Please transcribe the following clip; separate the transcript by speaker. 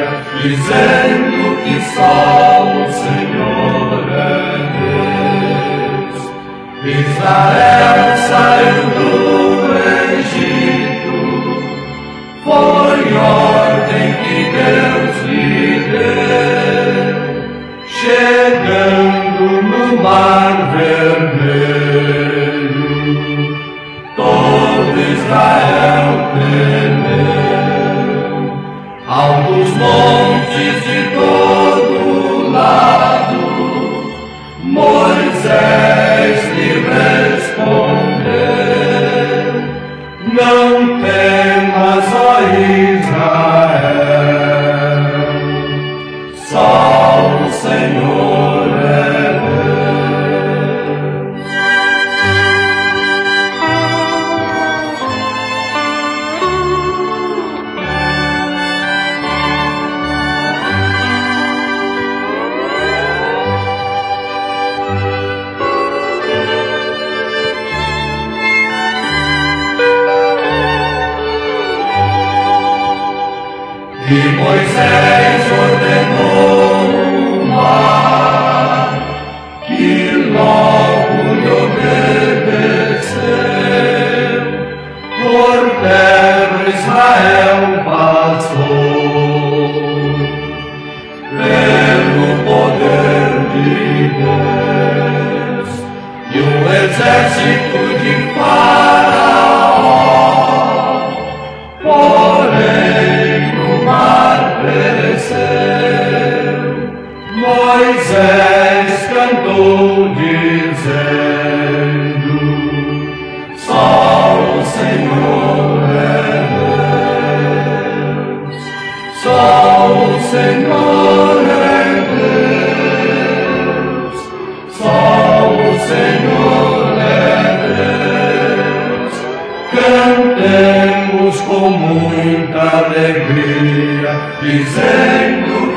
Speaker 1: aleluia, dizendo que só o Senhor é Deus. Israel saiu do Egito. Altos montes de E Moisés ordenou o mar que logo lhe obedeceu. Por terra Israel passou pelo poder de Deus e o exército de Faraó. Dizendo: Só o Senhor é Deus. Só o Senhor é Deus. Só o Senhor é Deus. Cantemos com muita alegria, dizendo